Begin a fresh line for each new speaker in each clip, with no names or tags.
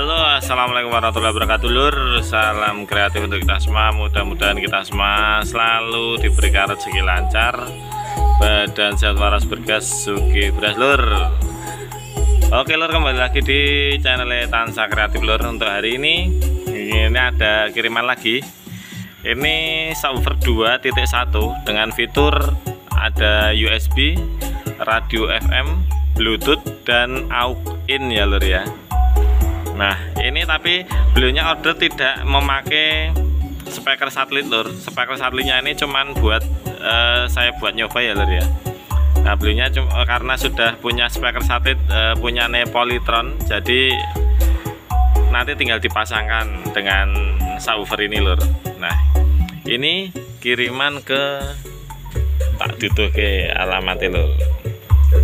Halo assalamualaikum warahmatullahi wabarakatuh. Lur Salam kreatif untuk kita semua. Mudah-mudahan kita semua selalu diberikan rezeki lancar. Badan sehat waras bergas Suki beras. Lur. Oke lur kembali lagi di channel Tansa Kreatif lur Untuk hari ini. Ini ada kiriman lagi. Ini subwoofer 2.1 Dengan fitur Ada USB Radio FM Bluetooth dan AUX in ya lur ya Nah ini tapi beliaunya order tidak memakai speaker satelit lur. Speaker satelitnya ini cuman buat uh, saya buat nyoba ya lur ya. Nah beliaunya cuma uh, karena sudah punya speaker satelit uh, punya Nepolitron jadi nanti tinggal dipasangkan dengan subwoofer ini lur. Nah ini kiriman ke tak tutup ke alamatnya lur.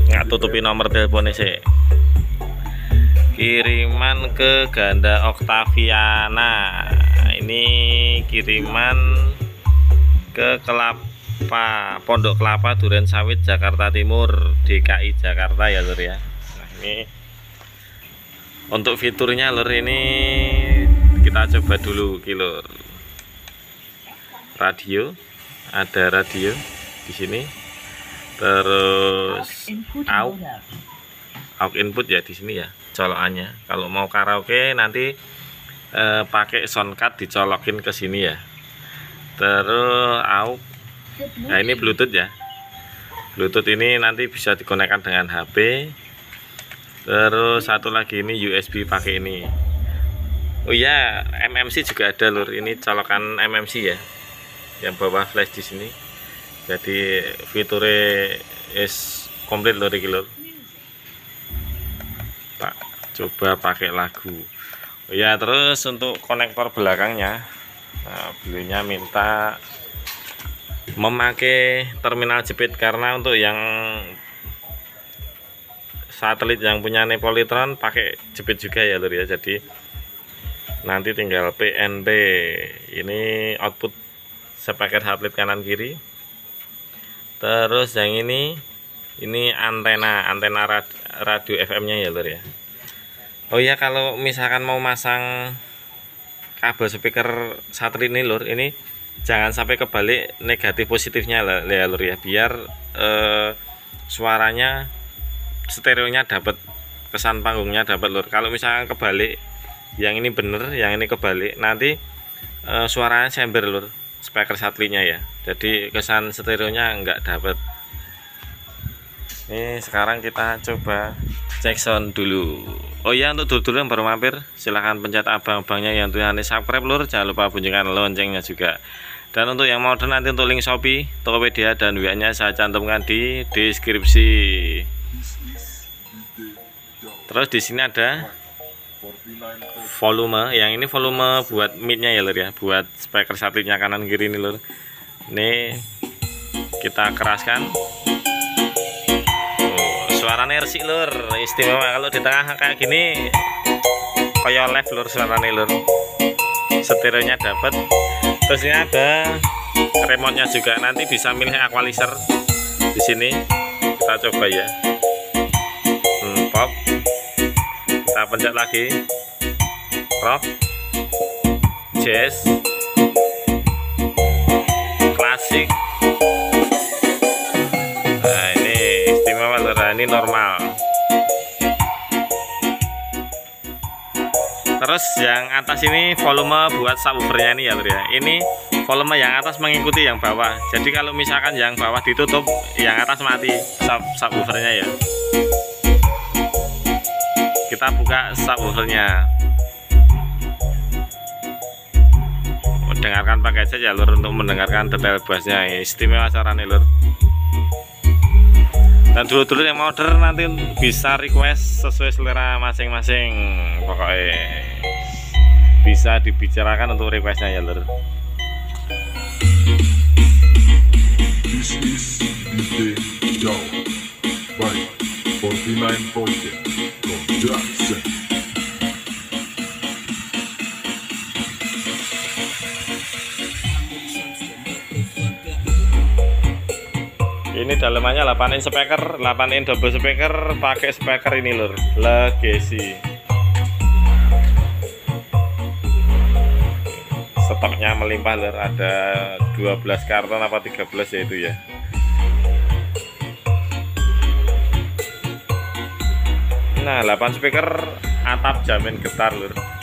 Nggak tutupi nomor teleponnya sih kiriman ke ganda Octaviana. Ini kiriman ke Kelapa Pondok Kelapa Duren Sawit Jakarta Timur DKI Jakarta ya lur ya. Nah ini untuk fiturnya lur ini kita coba dulu kilur radio ada radio di sini. Terus out out input ya di sini ya colokannya. Kalau mau karaoke nanti eh, pakai soundcard dicolokin ke sini ya. Terus AUX nah ini bluetooth ya. Bluetooth ini nanti bisa dikonekkan dengan HP terus satu lagi ini USB pakai ini. Oh iya MMC juga ada lur. Ini colokan MMC ya yang bawah flash di sini jadi fiturnya is komplit lur iki lur tak coba pakai lagu. Ya terus untuk konektor belakangnya nah, belinya minta memakai terminal jepit karena untuk yang satelit yang punya Nepolitron pakai jepit juga ya lur ya. Jadi nanti tinggal PNP ini output sepaket satelit kanan kiri. Terus yang ini ini antena antena radio FM nya ya lur ya? Oh iya kalau misalkan mau masang kabel speaker satelit ini lur ini jangan sampai kebalik negatif positifnya lah ya lur ya. Biar eh, suaranya stereonya dapat kesan panggungnya dapat lur. Kalau misalkan kebalik yang ini bener yang ini kebalik nanti eh, suaranya sember lur speaker satelitnya ya. Jadi kesan stereonya enggak dapat ini sekarang kita coba cek sound dulu. Oh iya untuk dulu-dulu yang baru mampir silahkan pencet abang-abangnya. Yang tulisannya subscribe lur jangan lupa bunyikan loncengnya juga. Dan untuk yang mau nanti untuk link Shopee, Tokopedia dan WA nya saya cantumkan di deskripsi. Terus di sini ada volume. Yang ini volume buat micnya ya lur ya. Buat speaker satelitnya kanan kiri ini lur. Ini kita keraskan suaranya resik lur. Istimewa kalau di tengah kayak gini kayak live lur suaranya lur. Setirnya dapat terus ini ada remote nya juga. Nanti bisa milih equalizer di sini. Kita coba ya. Hmm, pop. Kita pencet lagi. Rock jazz. Klasik terus yang atas ini volume buat subwoofernya ini ya lur ya. Ini volume yang atas mengikuti yang bawah. Jadi kalau misalkan yang bawah ditutup yang atas mati sub subwoofernya ya. Kita buka subwoofernya mendengarkan pakai saja lur untuk mendengarkan detail bassnya. Istimewa caranya lur. Dan dulu-dulu yang mau order nanti bisa request sesuai selera masing-masing pokoknya bisa dibicarakan untuk requestnya ya lur. This is DJ by 49 Project Production ini dalemannya 8 in speaker 8 in double speaker pakai speaker ini lur. Legacy stoknya melimpah lur ada 12 karton apa 13 ya itu ya? Nah 8 speaker atap jamin getar lur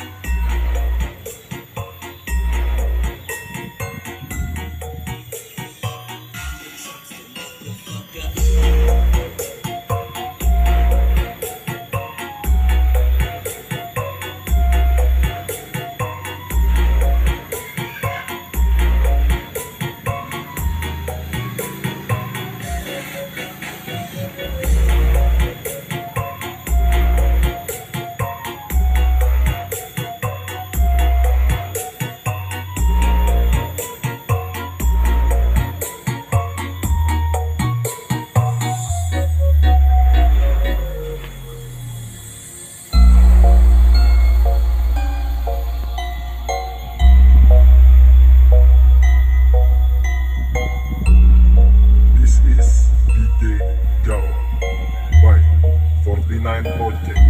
I'm.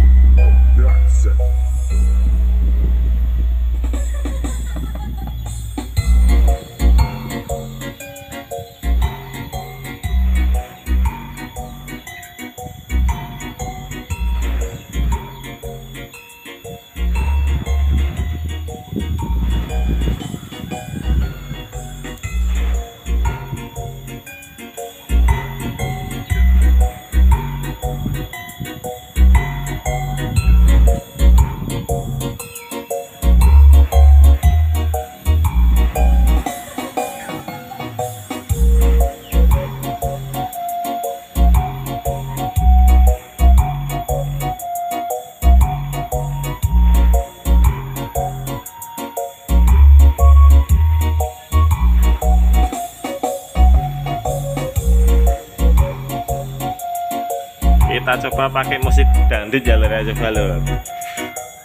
Kita coba pakai musik dangdut jalur ya coba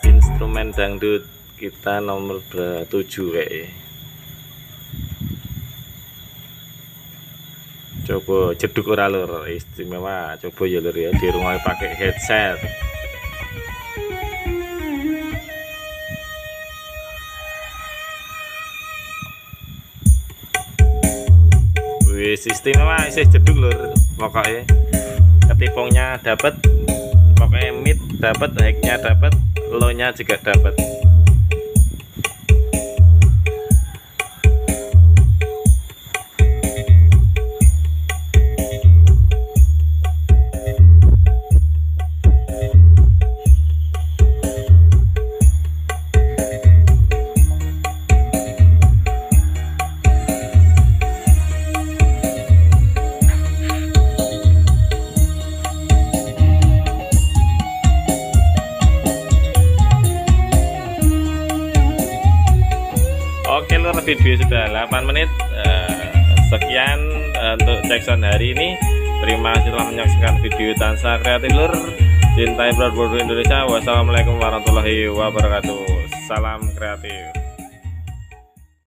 instrumen dangdut kita nomor 7 kayak coba jeduk ora lur? Istimewa coba ya lur ya. Di rumah pakai headset. Wis istimewa isih jeduk lur pokoknya ketipungnya dapat pokoknya mid dapat high-nya dapat low-nya juga dapat video sudah 8 menit. Uh, sekian uh, untuk Jackson hari ini. Terima kasih telah menyaksikan video Tansa Kreatif Lur cintai broadboard Indonesia. Wassalamualaikum warahmatullahi wabarakatuh. Salam kreatif